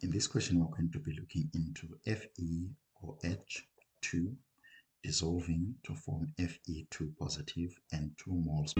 In this question, we're going to be looking into Fe or H2 dissolving to form Fe2 positive and 2 moles.